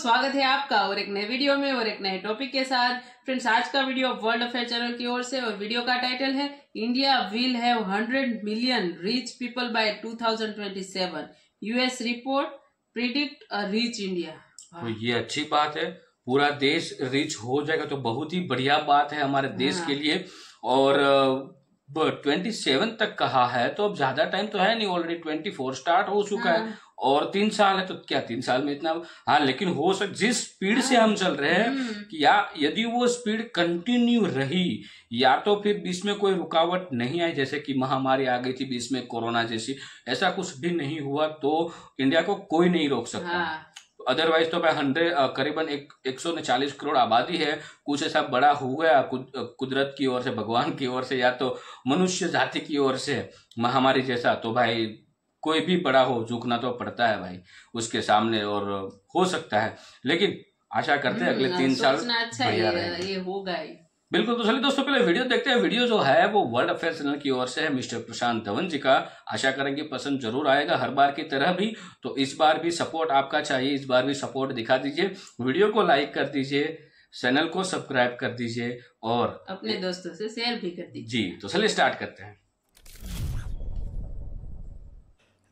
स्वागत है आपका और एक नए वीडियो में और एक नए टॉपिक के साथ फ्रेंड्स आज का वीडियो वर्ल्ड अफेयर चैनल की ओर से और वीडियो का टाइटल है India will have 100 million rich people by 2027 US report predict a rich India तो ये अच्छी बात है पूरा देश रिच हो जाएगा तो बहुत ही बढ़िया बात है हमारे देश हाँ। के लिए और ट्वेंटी सेवन तक कहा है तो अब ज़्यादा टाइम तो है नहीं ऑलरेडी ट्वेंटी फोर स्टार्ट हो चुका हाँ। है हाँ। और तीन साल है तो क्या तीन साल में इतना? हाँ लेकिन हो सक जिस स्पीड से हम चल रहे हैं हम्म। कि या यदि वो स्पीड कंटिन्यू रही या तो फिर बीच में कोई रुकावट नहीं आई जैसे कि महामारी आ गई थी बीच में कोरोना जैसी ऐसा कुछ भी नहीं हुआ तो इंडिया को कोई नहीं रोक सकता। हाँ। अदरवाइज़ तो भाई हंड्रेड करीबन एक एक सौ चालीस करोड़ आबादी है कुछ ऐसा बड़ा हो गया कुद, कुदरत की ओर से भगवान की ओर से या तो मनुष्य जाति की ओर से महामारी जैसा तो भाई कोई भी बड़ा हो झुकना तो पड़ता है भाई उसके सामने और हो सकता है। लेकिन आशा करते हैं अगले हम्म, तीन साल अच्छा ये होगा बिल्कुल तो चलिए दोस्तों पहले वीडियो देखते हैं। वीडियो जो है वो वर्ल्ड अफेयर चैनल की ओर से है मिस्टर प्रशांत धवन जी का। आशा करेंगे पसंद ज़रूर आएगा हर बार की तरह भी। तो इस बार भी सपोर्ट आपका चाहिए इस बार भी सपोर्ट दिखा दीजिए। वीडियो को लाइक कर दीजिए चैनल को सब्सक्राइब कर दीजिए और अपने दोस्तों से शेयर भी कर दीजिए। जी तो चलिए स्टार्ट करते हैं।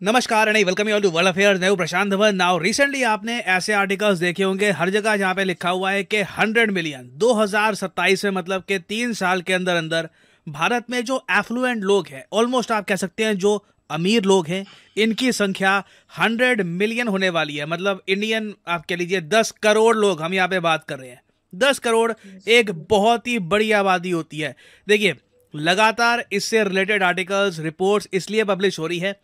नमस्कार and welcome you to world affairs. मैं प्रशांत धवन। नाउ रिसेंटली आपने ऐसे आर्टिकल्स देखे होंगे, हर जगह जहाँ पे लिखा हुआ है कि 100 मिलियन 2027 में मतलब के तीन साल के अंदर अंदर भारत में जो एफ्लुएंट लोग हैं ऑलमोस्ट आप कह सकते हैं जो अमीर लोग हैं, इनकी संख्या 100 मिलियन होने वाली है। मतलब इंडियन आप कह लीजिए 10 करोड़ लोग हम यहाँ पे बात कर रहे हैं। 10 करोड़ एक बहुत ही बड़ी आबादी होती है। देखिए, लगातार इससे रिलेटेड आर्टिकल्स रिपोर्ट्स इसलिए पब्लिश हो रही है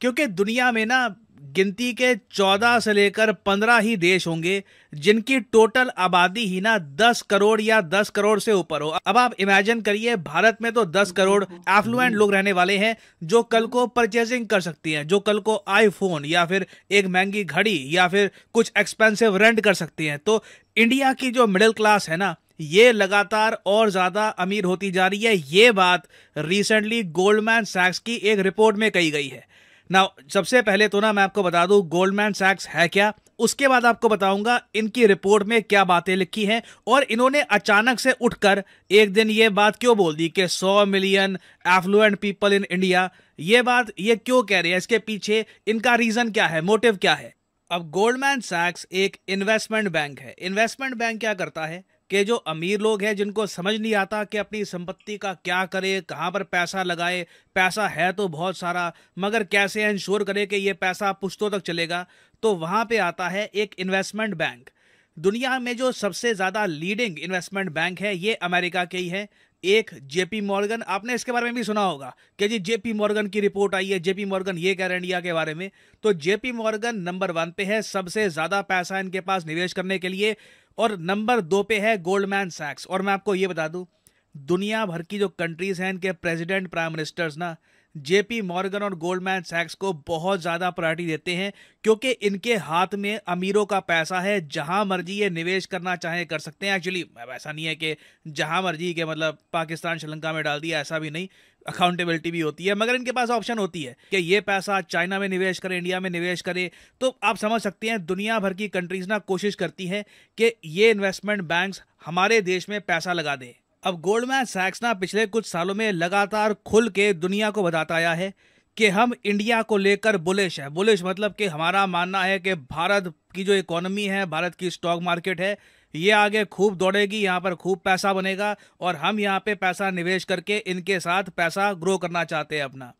क्योंकि दुनिया में ना गिनती के 14 से लेकर 15 ही देश होंगे, जिनकी टोटल आबादी ही ना 10 करोड़ या 10 करोड़ से ऊपर हो। अब आप इमेजिन करिए, भारत में तो 10 करोड़ एफ्लुएंट लोग रहने वाले हैं, जो कल को परचेजिंग कर सकती हैं, जो कल को आईफोन या फिर एक महँगी घड़ी या फिर कुछ एक्सपेंसिव रेंट कर सकती हैं। तो इंडिया की जो मिडिल क्लास है ना, ये लगातार और ज़्यादा अमीर होती जा रही है। ये बात रिसेंटली गोल्डमैन सैक्स की एक रिपोर्ट में कही गई है। ना सबसे पहले तो ना मैं आपको बता दूँ गोल्डमैन सैक्स है क्या? उसके बाद आपको बताऊँगा, इनकी रिपोर्ट में क्या बातें लिखी हैं, और इन्होंने अचानक से उठकर एक दिन ये बात क्यों बोल दी कि 100 million affluent people in India ये बात ये क्यों कह रहे हैं? इसके पीछे इनका रीजन क्या है? मोटिव क्या है? अब गोल्डमैन सैक्स एक इन्वेस्टमेंट बैंक है। इन्वेस्टमेंट बैंक क्या करता है? कि जो अमीर लोग हैं, जिनको समझ नहीं आता कि अपनी संपत्ति का क्या करे, कहाँ पर पैसा लगाए, पैसा है तो बहुत सारा, मगर कैसे इंश्योर करे कि ये पैसा पुश्तों तक चलेगा तो वहाँ पे आता है एक इन्वेस्टमेंट बैंक। दुनिया में जो सबसे ज़्यादा लीडिंग इन्वेस्टमेंट बैंक है, ये अमेरिका के ही है। एक जेपी मॉर्गन, आपने इसके बारे में भी सुना होगा कि जी जेपी मॉर्गन की रिपोर्ट आई है, जेपी मॉर्गन ये कह रहे हैं इंडिया के बारे में। तो जेपी मॉर्गन नंबर वन पे है सबसे ज़्यादा पैसा इनके पास निवेश करने के लिए। और नंबर दो पे है गोल्डमैन सैक्स। और मैं आपको ये बता दूँ, दुनिया भर की जो कंट्रीज़ हैं, इनके प्रेसिडेंट, प्राइम मिनिस्टर्स ना जेपी मॉर्गन और गोल्डमैन सैक्स को बहुत ज़्यादा प्रायोरिटी देते हैं, क्योंकि इनके हाथ में अमीरों का पैसा है, जहाँ मर्ज़ी ये निवेश करना चाहे कर सकते हैं। एक्चुअली ऐसा नहीं है कि जहाँ मर्ज़ी के मतलब पाकिस्तान, श्रीलंका में डाल दिया, ऐसा भी नहीं। अकाउंटेबिलिटी भी होती है, मगर इनके पास ऑप्शन होती है कि ये पैसा चाइना में निवेश करें, इंडिया में निवेश करें। तो आप समझ सकते हैं, दुनिया भर की कंट्रीज़ ना कोशिश करती हैं कि ये इन्वेस्टमेंट बैंक्स हमारे देश में पैसा लगा दें। अब गोल्डमैन सैक्स ना पिछले कुछ सालों में लगातार खुल के दुनिया को बताता आया है कि हम इंडिया को लेकर बुलिश है। बुलिश मतलब कि हमारा मानना है कि भारत की जो इकोनॉमी है, भारत की स्टॉक मार्केट है, ये आगे खूब दौड़ेगी, यहाँ पर खूब पैसा बनेगा और हम यहाँ पे पैसा निवेश करके इनके साथ पैसा ग्रो करना चाहते हैं अपना।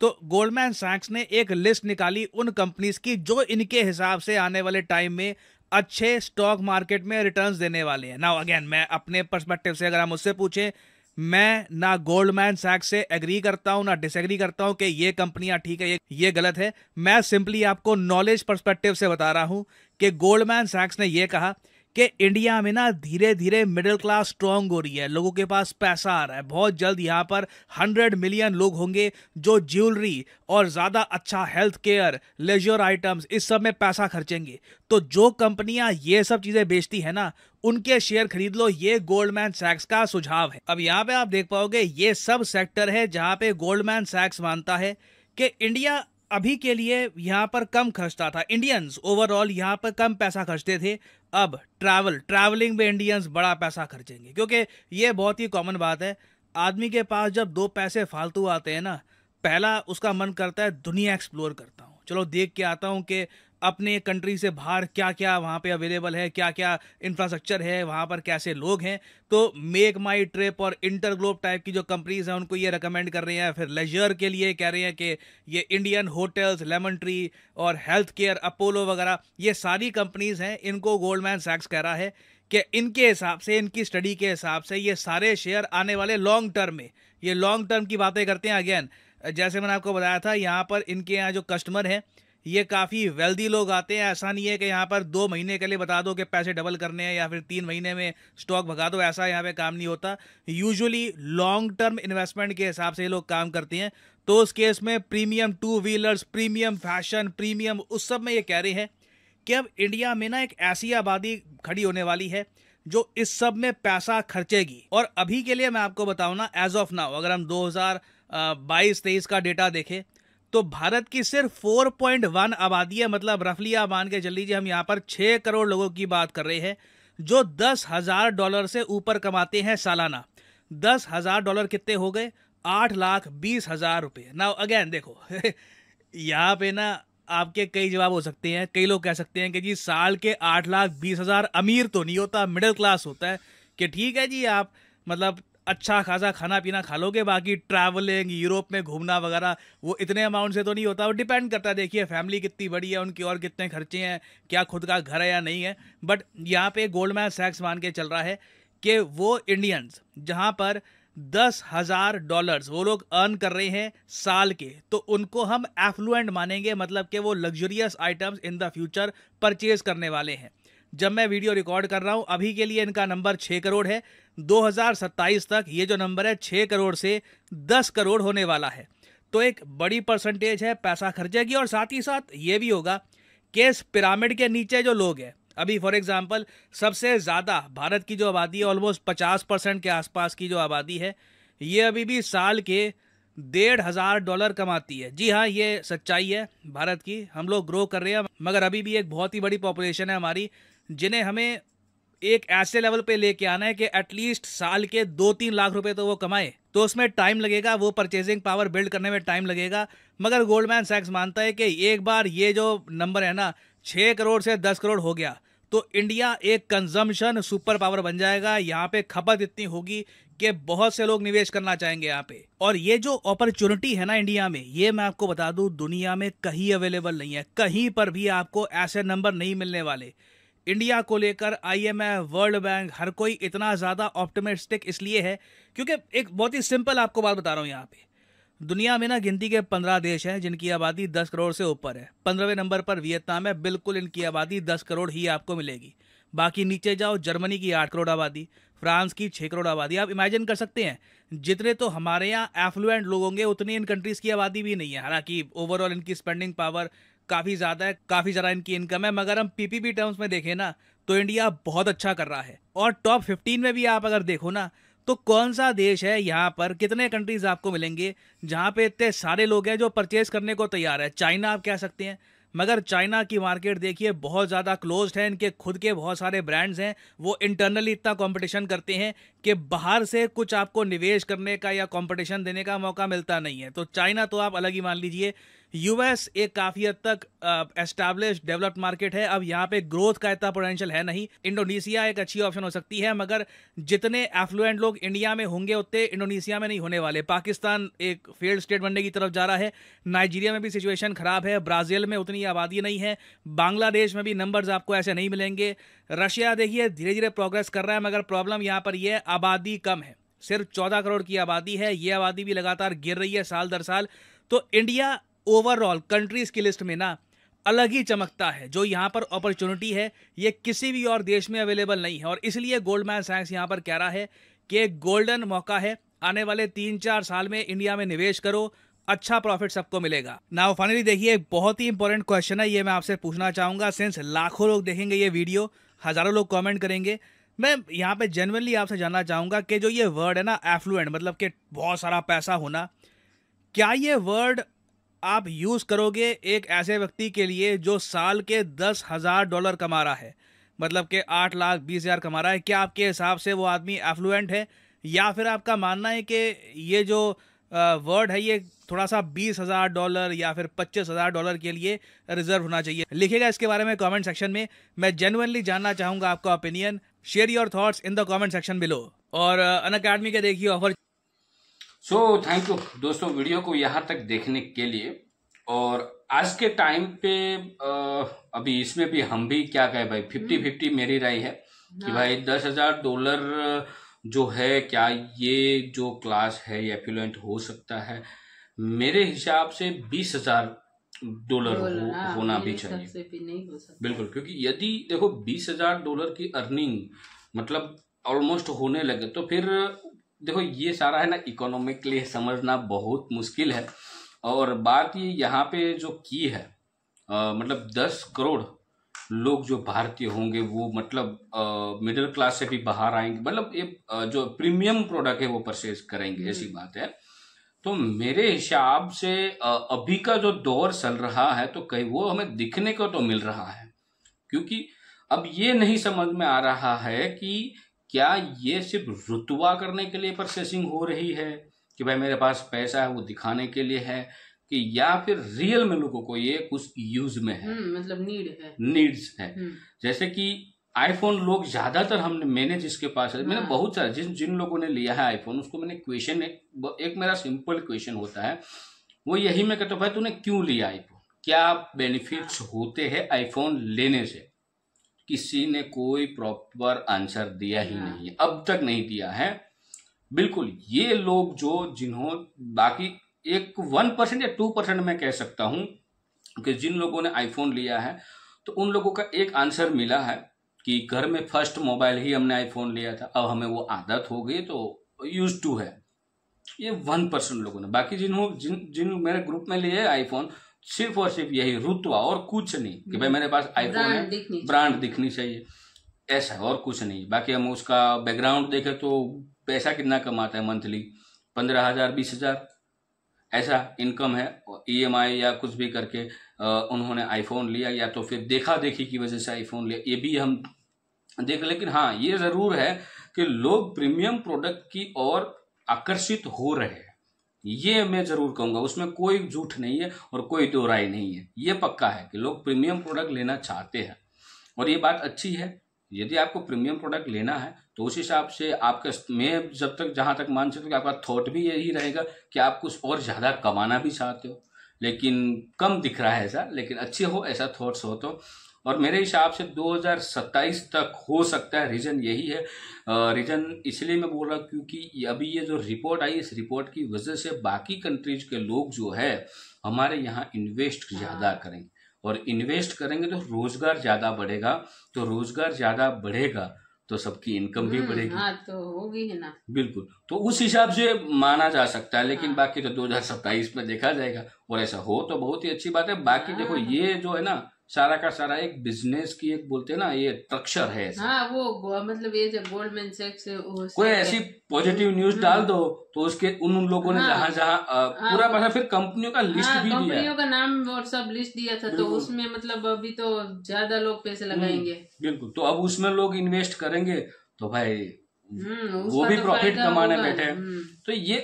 तो गोल्डमैन सैक्स ने एक लिस्ट निकाली उन कंपनीज़ की जो इनके हिसाब से आने वाले टाइम में अच्छे स्टॉक मार्केट में रिटर्न्स देने वाले हैं। नाउ अगेन मैं अपने पर्सपेक्टिव से अगर आप मुझसे पूछें, मैं ना गोल्डमैन सैक्स से एग्री करता हूँ, ना डिसएग्री करता हूँ कि ये कंपनियाँ ठीक है, ये ये गलत है। मैं सिंपली आपको नॉलेज पर्सपेक्टिव से बता रहा हूँ कि गोल्डमैन सैक्स ने ये कहा कि इंडिया में ना धीरे धीरे मिडिल क्लास स्ट्रांग हो रही है। लोगों के पास पैसा आ रहा है। बहुत जल्द यहाँ पर हंड्रेड मिलियन लोग होंगे जो ज्वेलरी और ज़्यादा अच्छा हेल्थ केयर लेजर आइटम्स इस सब में पैसा खर्चेंगे। तो जो कंपनियाँ ये सब चीज़ें बेचती है ना, उनके शेयर खरीद लो। ये गोल्डमैन सैक्स का सुझाव है। अब यहाँ पे आप देख पाओगे, ये सब सेक्टर है जहाँ पे गोल्डमैन सैक्स मानता है कि इंडिया अभी के लिए यहाँ पर कम खर्चता था। इंडियंस ओवरऑल यहाँ पर कम पैसा खर्चते थे। अब ट्रैवल ट्रैवलिंग में इंडियंस बड़ा पैसा खर्चेंगे, क्योंकि ये बहुत ही कॉमन बात है। आदमी के पास जब दो पैसे फालतू आते हैं ना, पहला उसका मन करता है, दुनिया एक्सप्लोर करता हूँ। चलो देख के आता हूँ कि अपने कंट्री से बाहर क्या क्या वहाँ पे अवेलेबल है क्या क्या इंफ्रास्ट्रक्चर है, वहाँ पर कैसे लोग हैं? तो मेक माई ट्रिप और इंटर ग्लोब टाइप की जो कंपनीज़ हैं, उनको ये रिकमेंड कर रहे हैं। फिर लेजर के लिए कह रहे हैं कि ये इंडियन होटल्स लेमन ट्री और हेल्थ केयर अपोलो वगैरह, ये सारी कंपनीज़ हैं। इनको गोल्डमैन सैक्स कह रहा है कि इनके हिसाब से, इनकी स्टडी के हिसाब से ये सारे शेयर आने वाले लॉन्ग टर्म में। ये लॉन्ग टर्म की बातें करते हैं। अगेन जैसे मैंने आपको बताया था, यहाँ पर इनके यहाँ जो कस्टमर हैं ये काफ़ी वेल्दी लोग आते हैं। ऐसा नहीं है कि यहाँ पर दो महीने के लिए बता दो कि पैसे डबल करने हैं या फिर तीन महीने में स्टॉक भगा दो। ऐसा यहाँ पे काम नहीं होता। यूजुअली लॉन्ग टर्म इन्वेस्टमेंट के हिसाब से ये लोग काम करते हैं। तो उस केस में premium two wheelers premium fashion premium उस सब में ये कह रहे हैं कि अब इंडिया में ना एक ऐसी आबादी खड़ी होने वाली है जो इस सब में पैसा खर्चेगी। और अभी के लिए मैं आपको बताऊँ ना एज ऑफ़ नाउ अगर हम 2022 तेईस का डेटा देखें तो भारत की सिर्फ़ 4.1 आबादी है मतलब रफली आप मान के चल लीजिए, हम यहाँ पर 6 करोड़ लोगों की बात कर रहे हैं, जो दस हज़ार डॉलर से ऊपर कमाते हैं सालाना। दस हज़ार डॉलर कितने हो गए? आठ लाख बीस हज़ार रुपये ना अगेन देखो, यहाँ पे ना आपके कई जवाब हो सकते हैं, कई लोग कह सकते हैं कि जी, साल के आठ लाख बीस हज़ार अमीर तो नहीं होता मिडिल क्लास होता है। कि ठीक है जी, आप मतलब अच्छा खासा खाना पीना खा लोगे, बाकी ट्रैवलिंग यूरोप में घूमना वगैरह, वो इतने अमाउंट से तो नहीं होता, वो डिपेंड करता है। देखिए फैमिली कितनी बड़ी है, उनकी और कितने खर्चे हैं, क्या खुद का घर है या नहीं है। बट यहाँ पे गोल्ड मैन सैक्स मान के चल रहा है कि वो इंडियंस जहाँ पर दस हज़ार डॉलर्स वो लोग अर्न कर रहे हैं साल के तो उनको हम एफ्लुएंट मानेंगे मतलब कि वो luxurious items in the future purchase करने वाले हैं। जब मैं वीडियो रिकॉर्ड कर रहा हूँ, अभी के लिए इनका नंबर छः करोड़ है। 2027 तक ये जो नंबर है छः करोड़ से 10 करोड़ होने वाला है। तो एक बड़ी परसेंटेज है, पैसा खर्चेगी और साथ ही साथ ये भी होगा कि इस पिरामिड के नीचे जो लोग हैं। अभी फॉर एग्जांपल सबसे ज़्यादा भारत की जो आबादी है ऑलमोस्ट पचास परसेंट के आसपास की जो आबादी है, ये अभी भी साल के डेढ़ हज़ार डॉलर कमाती है। जी हाँ ये सच्चाई है, भारत की। हम लोग ग्रो कर रहे हैं, मगर अभी भी एक बहुत ही बड़ी पॉपुलेशन है हमारी जिन्हें हमें एक ऐसे लेवल पे लेके आना है कि एटलीस्ट साल के दो तीन लाख रुपए तो वो कमाए। तो उसमें टाइम लगेगा, वो परचेजिंग पावर बिल्ड करने में टाइम लगेगा। मगर गोल्डमैन सैक्स मानता है कि एक बार ये जो नंबर है ना छः करोड़ से दस करोड़ हो गया तो इंडिया एक कंजम्पशन सुपर पावर बन जाएगा। यहाँ पे खपत इतनी होगी कि बहुत से लोग निवेश करना चाहेंगे यहाँ पे। और ये जो अपॉर्चुनिटी है ना इंडिया में, ये मैं आपको बता दूँ, दुनिया में कहीं अवेलेबल नहीं है। कहीं पर भी आपको ऐसे नंबर नहीं मिलने वाले। इंडिया को लेकर आईएमएफ वर्ल्ड बैंक, हर कोई इतना ज़्यादा ऑप्टोमेस्टिक इसलिए है क्योंकि एक बहुत ही सिंपल आपको बात बता रहा हूँ यहाँ पे। दुनिया में ना गिनती के पंद्रह देश हैं जिनकी आबादी दस करोड़ से ऊपर है। पंद्रहवें नंबर पर वियतनाम है, बिल्कुल इनकी आबादी दस करोड़ ही आपको मिलेगी। बाकी नीचे जाओ, जर्मनी की आठ करोड़ आबादी, फ्रांस की छः करोड़ आबादी। आप इमेजिन कर सकते हैं, जितने तो हमारे यहाँ एफ्लुएंट लोग होंगे, उतनी इन कंट्रीज़ की आबादी भी नहीं है। हालाँकि ओवरऑल इनकी स्पेंडिंग पावर काफ़ी ज़्यादा है, काफ़ी ज़्यादा इनकी इनकम है, मगर हम पीपीपी टर्म्स में देखें ना तो इंडिया बहुत अच्छा कर रहा है। और टॉप फिफ्टीन में भी आप अगर देखो ना तो कौन सा देश है यहाँ पर, कितने कंट्रीज़ आपको मिलेंगे, जहाँ पे इतने सारे लोग हैं जो परचेज करने को तैयार है? चाइना आप कह सकते हैं, मगर चाइना की मार्केट देखिए, बहुत ज़्यादा क्लोज है, इनके खुद के बहुत सारे ब्रांड्स हैं, वो इंटरनली इतना कंपटीशन करते हैं कि बाहर से कुछ आपको निवेश करने का या कंपटीशन देने का मौका मिलता नहीं है। तो चाइना तो आप अलग ही मान लीजिए यूएस एक काफ़ी हद तक एस्टैब्लिश डेवलप्ड मार्केट है। अब यहाँ पे ग्रोथ का इतना पोटेंशियल है नहीं। इंडोनेशिया एक अच्छी ऑप्शन हो सकती है, मगर जितने एफ्लुएंट लोग इंडिया में होंगे, उतने इंडोनेशिया में नहीं होने वाले। पाकिस्तान एक फेल्ड स्टेट बनने की तरफ़ जा रहा है। नाइजीरिया में भी सिचुएशन खराब है। ब्राज़ील में उतनी आबादी नहीं है। बांग्लादेश में भी नंबर्स आपको ऐसे नहीं मिलेंगे। रशिया देखिए धीरे धीरे प्रोग्रेस कर रहा है, मगर प्रॉब्लम यहाँ पर यह आबादी कम है। सिर्फ़ चौदह करोड़ की आबादी है। ये आबादी भी लगातार गिर रही है साल दर साल। तो इंडिया ओवरऑल कंट्रीज़ की लिस्ट में ना अलग ही चमकता है, जो यहाँ पर अपॉर्चुनिटी है, ये किसी भी और देश में अवेलेबल नहीं है। और इसलिए गोल्डमैन सैक्स यहाँ पर कह रहा है कि एक गोल्डन मौका है, आने वाले तीन चार साल में इंडिया में निवेश करो अच्छा प्रॉफिट सबको मिलेगा। नाउ फाइनली देखिए, एक बहुत ही इंपॉर्टेंट क्वेश्चन है, ये मैं आपसे पूछना चाहूँगा सिंस लाखों लोग देखेंगे ये वीडियो हज़ारों लोग कमेंट करेंगे, मैं यहाँ पे जेनवनली आपसे जानना चाहूँगा कि जो ये वर्ड है ना एफ्लुएंट मतलब कि बहुत सारा पैसा होना, क्या ये वर्ड आप यूज़ करोगे एक ऐसे व्यक्ति के लिए जो साल के दस हज़ार डॉलर कमा रहा है। मतलब कि आठ लाख, बीस हज़ार कमा रहा है। क्या आपके हिसाब से वो आदमी एफ्लुएंट है? या फिर आपका मानना है कि ये जो वर्ड है, ये थोड़ा सा बीस हज़ार डॉलर या फिर पच्चीस हज़ार डॉलर के लिए रिज़र्व होना चाहिए। लिखेगा इसके बारे में कमेंट सेक्शन में। मैं जेनुअनली जानना चाहूँगा आपका opinion share your thoughts in the comment section below और अन अकेडमी के देखिए ऑफ़र सो थैंक यू दोस्तों वीडियो को यहाँ तक देखने के लिए और आज के टाइम पे अभी इसमें भी हम भी क्या कहे भाई फिफ्टी फिफ्टी मेरी राय है कि भाई दस हज़ार डॉलर जो है क्या ये जो क्लास है ये एफिलेंट हो सकता है? मेरे हिसाब से बीस हज़ार डॉलर हो, हाँ, होना भी चाहिए। भी नहीं हो सकता। बिल्कुल क्योंकि यदि देखो बीस हज़ार डॉलर की अर्निंग मतलब ऑलमोस्ट होने लगे तो फिर देखो ये सारा है ना इकोनॉमिकली समझना बहुत मुश्किल है। और बात ये यहाँ पे जो की है आ, मतलब दस करोड़ लोग जो भारतीय होंगे वो मतलब मिडिल क्लास से भी बाहर आएँगे। मतलब ये जो प्रीमियम प्रोडक्ट है वो परचेज करेंगे ऐसी बात है। तो मेरे हिसाब से अभी का जो दौर चल रहा है तो कहीं वो हमें दिखने को तो मिल रहा है। क्योंकि अब ये नहीं समझ में आ रहा है कि क्या ये सिर्फ़ रुतवा करने के लिए प्रोसेसिंग हो रही है कि भाई मेरे पास पैसा है वो दिखाने के लिए है कि या फिर रियल में लोगों को ये कुछ यूज़ में है? हम्म मतलब नीड है। नीड्स है। हम्म, जैसे कि आईफोन लोग ज़्यादातर हमने मैंने जिसके पास है। मैंने हाँ। बहुत सारे जिन जिन लोगों ने लिया है आईफोन उसको मैंने क्वेश्चन एक, एक मेरा सिंपल क्वेश्चन होता है। वो यही मैं कहता हूँ भाई तूने क्यों लिया आईफोन क्या बेनिफिट्स होते हैं आईफोन लेने से? किसी ने कोई प्रॉपर आंसर दिया ही हाँ। नहीं अब तक नहीं दिया है बिल्कुल ये लोग जो जिन्हों बाकी एक वन परसेंट या टू परसेंट मैं कह सकता हूँ कि जिन लोगों ने आईफोन लिया है तो उन लोगों का एक आंसर मिला है कि घर में फ़र्स्ट मोबाइल ही हमने आईफोन लिया था अब हमें वो आदत हो गई तो यूज़ टू है ये वन परसेंट लोगों ने बाकी जिन्हों जिन जिन मेरे ग्रुप में लिए आईफोन सिर्फ़ और सिर्फ़ यही रुतवा और कुछ नहीं कि भाई मेरे पास आईफोन ब्रांड है दिखनी ब्रांड दिखनी चाहिए। ऐसा और कुछ नहीं। बाकी हम उसका बैकग्राउंड देखें तो पैसा कितना कमाता है मंथली पंद्रह हज़ार बीस हज़ार। ऐसा इनकम है ईएमआई या कुछ भी करके उन्होंने आईफोन लिया या तो फिर देखा देखी की वजह से आईफोन लिया ये भी हम देख लेकिन हाँ ये ज़रूर है कि लोग प्रीमियम प्रोडक्ट की ओर आकर्षित हो रहे हैं। ये मैं ज़रूर कहूँगा, उसमें कोई झूठ नहीं है और कोई दो राय नहीं है। ये पक्का है कि लोग प्रीमियम प्रोडक्ट लेना चाहते हैं। और ये बात अच्छी है, यदि आपको प्रीमियम प्रोडक्ट लेना है तो उस हिसाब से आपका मैं जब तक, जहाँ तक मान सकता हूँ आपका थॉट भी यही रहेगा कि आप कुछ और ज़्यादा कमाना भी चाहते हो। लेकिन कम दिख रहा है ऐसा, लेकिन अच्छे हो, ऐसा थॉट्स हो तो और मेरे हिसाब से 2027 तक हो सकता है। रीजन यही है। रीजन इसलिए मैं बोल रहा हूँ क्योंकि अभी ये जो रिपोर्ट आई इस रिपोर्ट की वजह से बाकी कंट्रीज़ के लोग जो है हमारे यहाँ इन्वेस्ट ज़्यादा करेंगे। और इन्वेस्ट करेंगे तो रोज़गार ज़्यादा बढ़ेगा। तो रोज़गार ज़्यादा बढ़ेगा तो सबकी इनकम भी हम्म, बढ़ेगी। हाँ तो होगी है ना। बिल्कुल। तो उस हिसाब से माना जा सकता है लेकिन हाँ। बाकी तो 2027 में देखा जाएगा। और ऐसा हो तो बहुत ही अच्छी बात है। बाकी हाँ। देखो ये जो है ना सारा का सारा एक बिज़नेस की एक बोलते हैं ना ये स्ट्रक्चर है हाँ वो मतलब ये जो गोल्डमैन सेक्स कोई ऐसी पॉजिटिव न्यूज़ डाल दो तो उसके उन उन लोगों ने हाँ। जहाँ जहाँ हाँ, पूरा पता फिर कंपनियों का लिस्ट हाँ भी दिया। कंपनियों का नाम और सब लिस्ट दिया था तो उसमें मतलब अभी तो ज़्यादा लोग पैसे लगाएँगे। बिल्कुल। तो अब उसमें लोग इन्वेस्ट करेंगे तो भाई हम्म, वो भी तो प्रॉफिट कमाने बैठे हम्म, तो ये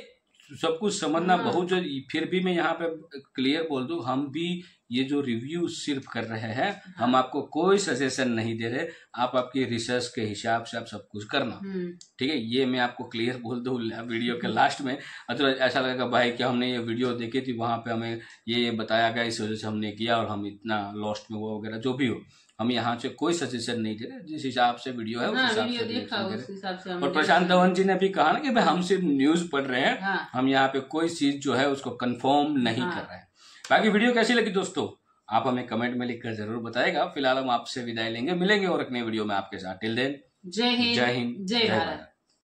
सब कुछ समझना हाँ। बहुत ज़रूरी फिर भी मैं यहाँ पे क्लियर बोल दूँ हम भी ये जो रिव्यू सिर्फ़ कर रहे हैं हम आपको कोई सजेशन नहीं दे रहे आप आपकी रिसर्च के हिसाब से आप सब कुछ करना। हम्म, ठीक है ये मैं आपको क्लियर बोल दूँ वीडियो के लास्ट में। अदरवाइज़ ऐसा लगेगा भाई कि हमने ये वीडियो देखी थी? वहाँ पे हमें ये ये बताया गया इस वजह से हमने किया और हम इतना लॉस्ट में हुआ वगैरह जो भी हो। हम यहाँ से कोई सजेशन नहीं दे रहे जिस हिसाब से वीडियो है उस हाँ हिसाब से उस हिसाब और प्रशांत धवन जी ने भी कहा ना कि भाई हम सिर्फ़ न्यूज़ पढ़ रहे हैं हाँ। हम यहाँ पे कोई चीज़ जो है उसको कंफर्म नहीं हाँ। कर रहे हैं। बाकी वीडियो कैसी लगी दोस्तों? आप हमें कमेंट में लिखकर ज़रूर बताएगा फ़िलहाल हम आपसे विदाई लेंगे। मिलेंगे और अपने वीडियो में आपके साथ। टिल देन जय हिंद जय हिंद जय भारत।